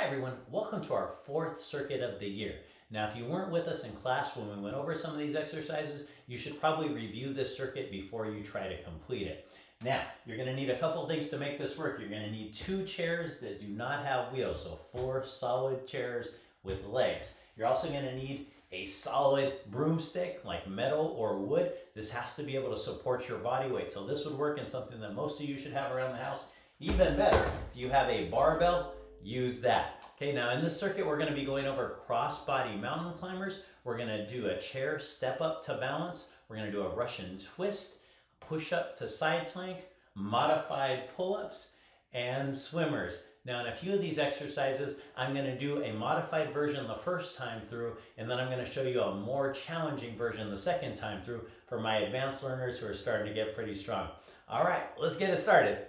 Hi everyone, welcome to our fourth circuit of the year. Now if you weren't with us in class when we went over some of these exercises, you should probably review this circuit before you try to complete it. Now, you're gonna need a couple things to make this work. You're gonna need two chairs that do not have wheels, so four solid chairs with legs. You're also gonna need a solid broomstick like metal or wood. This has to be able to support your body weight. So this would work in something that most of you should have around the house. Even better, if you have a barbell, use that. Okay, now in this circuit, we're gonna be going over cross-body mountain climbers. We're gonna do a chair step up to balance. We're gonna do a Russian twist, push up to side plank, modified pull-ups, and swimmers. Now in a few of these exercises, I'm gonna do a modified version the first time through, and then I'm gonna show you a more challenging version the second time through for my advanced learners who are starting to get pretty strong. All right, let's get it started.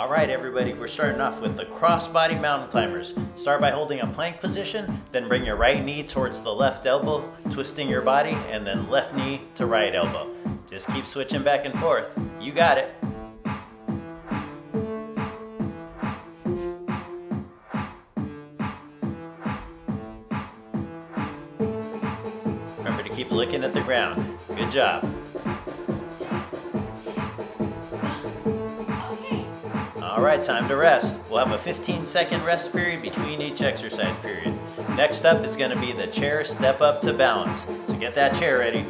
All right, everybody, we're starting off with the cross-body mountain climbers. Start by holding a plank position, then bring your right knee towards the left elbow, twisting your body, and then left knee to right elbow. Just keep switching back and forth. You got it. Remember to keep looking at the ground. Good job. All right, time to rest. We'll have a 15 second rest period between each exercise period. Next up is gonna be the chair step up to balance. So get that chair ready.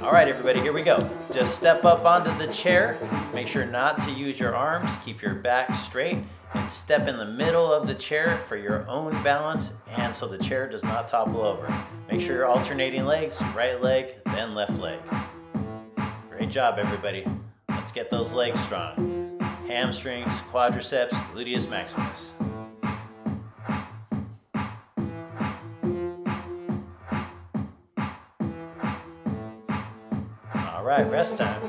All right, everybody, here we go. Just step up onto the chair. Make sure not to use your arms. Keep your back straight and step in the middle of the chair for your own balance and so the chair does not topple over. Make sure you're alternating legs, right leg, then left leg. Great job, everybody. Let's get those legs strong. Hamstrings, quadriceps, gluteus maximus. All right, rest time.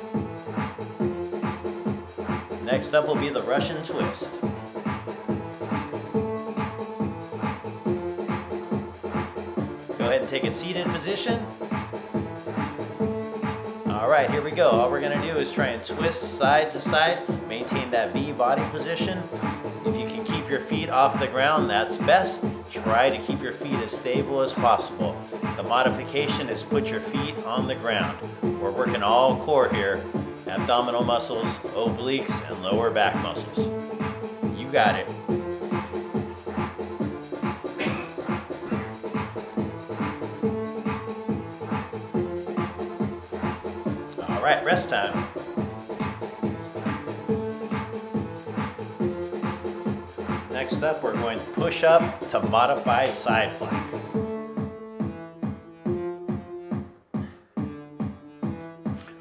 Next up will be the Russian twist. Go ahead and take a seated position. Right, here we go. All we're gonna do is try and twist side to side, maintain that V body position. If you can keep your feet off the ground, that's best. Try to keep your feet as stable as possible. The modification is put your feet on the ground. We're working all core here, abdominal muscles, obliques, and lower back muscles. You got it. Right, rest time. Next up, we're going to push up to modified side plank.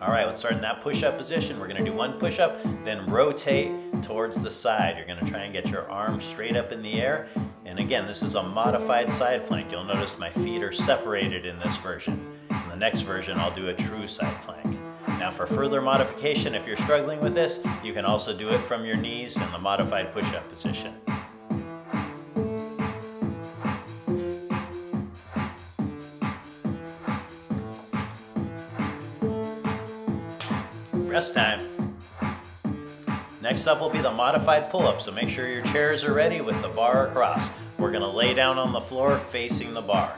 All right, let's start in that push-up position. We're gonna do one push-up, then rotate towards the side. You're gonna try and get your arms straight up in the air. And again, this is a modified side plank. You'll notice my feet are separated in this version. In the next version, I'll do a true side plank. Now for further modification, if you're struggling with this, you can also do it from your knees in the modified push-up position. Rest time. Next up will be the modified pull-up, so make sure your chairs are ready with the bar across. We're gonna lay down on the floor facing the bar.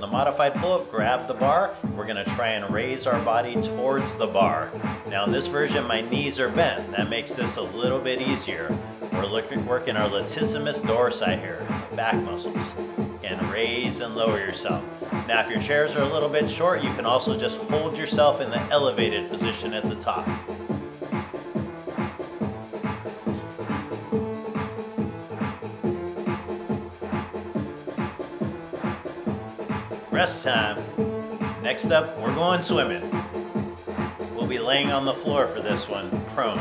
The modified pull-up, grab the bar. We're gonna try and raise our body towards the bar. Now in this version, my knees are bent. That makes this a little bit easier. We're looking, working our latissimus dorsi here, back muscles. And raise and lower yourself. Now if your chairs are a little bit short, you can also just hold yourself in the elevated position at the top. Rest time. Next up, we're going swimming. We'll be laying on the floor for this one, prone.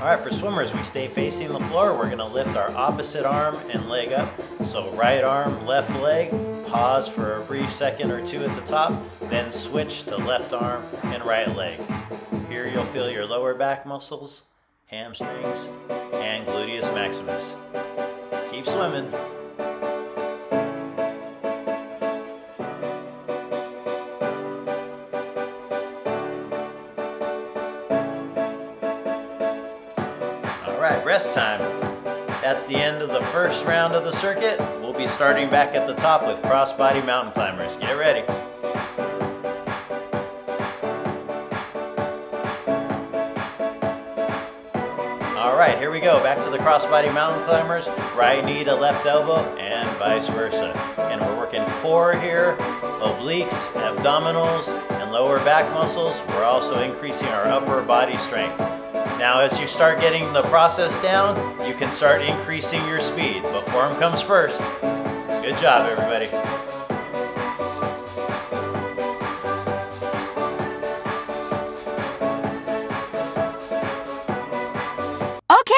All right, for swimmers, we stay facing the floor. We're gonna lift our opposite arm and leg up. So right arm, left leg, pause for a brief second or two at the top, then switch to left arm and right leg. Here you'll feel your lower back muscles hamstrings, and gluteus maximus. Keep swimming. All right, rest time. That's the end of the first round of the circuit. We'll be starting back at the top with crossbody mountain climbers. Get ready. All right, here we go. Back to the crossbody mountain climbers. Right knee to left elbow and vice versa. And we're working core here, obliques, abdominals, and lower back muscles. We're also increasing our upper body strength. Now as you start getting the process down, you can start increasing your speed, but form comes first. Good job, everybody.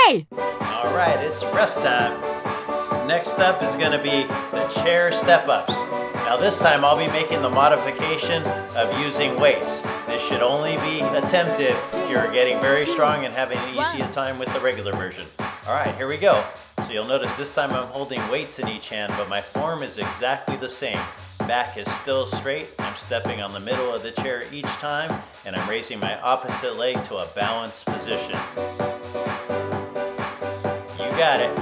Okay. All right, it's rest time. Next up is gonna be the chair step-ups. Now this time I'll be making the modification of using weights. This should only be attempted if you're getting very strong and having an easy time with the regular version. All right, here we go. So you'll notice this time I'm holding weights in each hand, but my form is exactly the same. Back is still straight. I'm stepping on the middle of the chair each time, and I'm raising my opposite leg to a balanced position. Got it.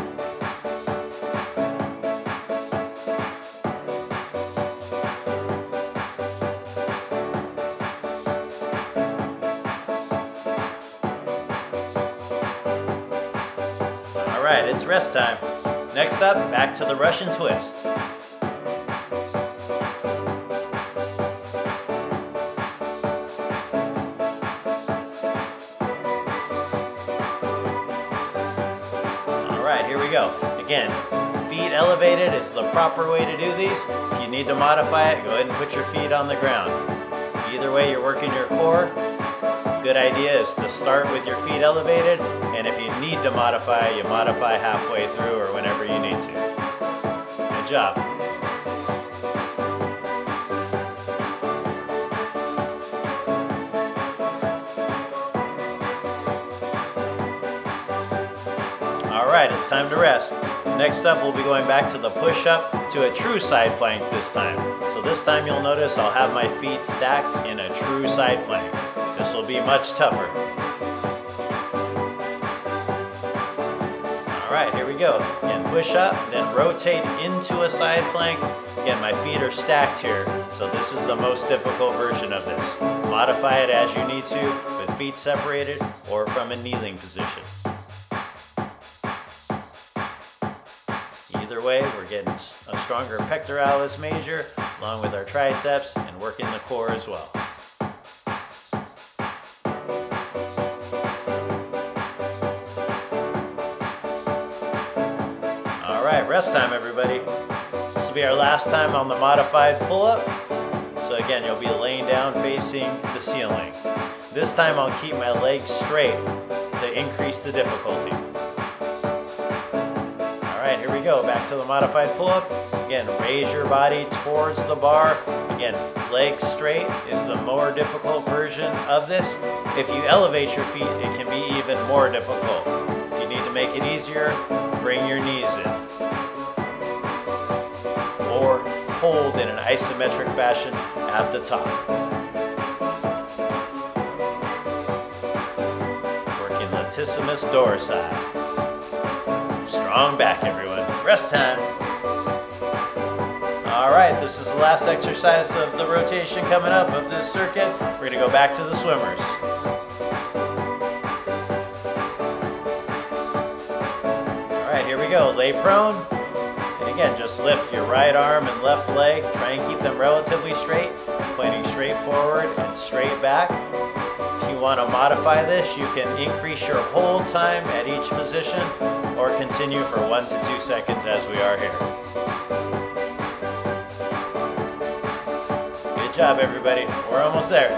All right, it's rest time. Next up, back to the Russian twist. Right, here we go. Again, feet elevated is the proper way to do these. If you need to modify it, go ahead and put your feet on the ground. Either way, you're working your core. Good idea is to start with your feet elevated, and if you need to modify, you modify halfway through or whenever you need to. Good job. All right, it's time to rest. Next up, we'll be going back to the push-up to a true side plank this time. So this time you'll notice I'll have my feet stacked in a true side plank. This will be much tougher. All right, here we go. Again, push up, then rotate into a side plank. Again, my feet are stacked here, so this is the most difficult version of this. Modify it as you need to, with feet separated or from a kneeling position. Either way, we're getting a stronger pectoralis major along with our triceps and working the core as well. All right, rest time everybody. This will be our last time on the modified pull-up. So again, you'll be laying down facing the ceiling. This time I'll keep my legs straight to increase the difficulty. Here we go. Back to the modified pull-up. Again, raise your body towards the bar. Again, legs straight is the more difficult version of this. If you elevate your feet, it can be even more difficult. If you need to make it easier, bring your knees in. Or hold in an isometric fashion at the top. Working latissimus dorsi. Strong back, everyone. Rest time. All right, this is the last exercise of the rotation coming up of this circuit. We're gonna go back to the swimmers. All right, here we go. Lay prone. And again, just lift your right arm and left leg. Try and keep them relatively straight, pointing straight forward and straight back. If you want to modify this, you can increase your hold time at each position or continue for one to two seconds as we are here. Good job, everybody. We're almost there.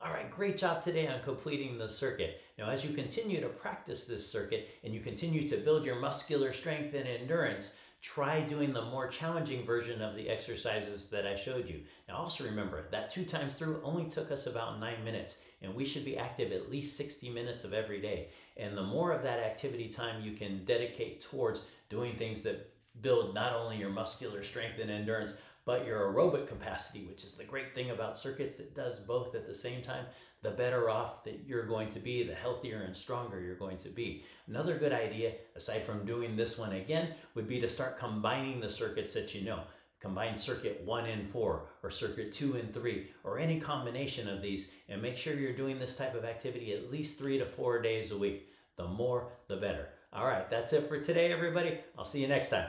All right, great job today on completing the circuit. Now, as you continue to practice this circuit and you continue to build your muscular strength and endurance, try doing the more challenging version of the exercises that I showed you. Also remember that two times through only took us about nine minutes and we should be active at least 60 minutes of every day. And the more of that activity time you can dedicate towards doing things that build not only your muscular strength and endurance, but your aerobic capacity, which is the great thing about circuits that does both at the same time, the better off that you're going to be, the healthier and stronger you're going to be. Another good idea, aside from doing this one again, would be to start combining the circuits that you know. Combine circuit one and four, or circuit two and three, or any combination of these, and make sure you're doing this type of activity at least three to four days a week. The more, the better. All right, that's it for today, everybody. I'll see you next time.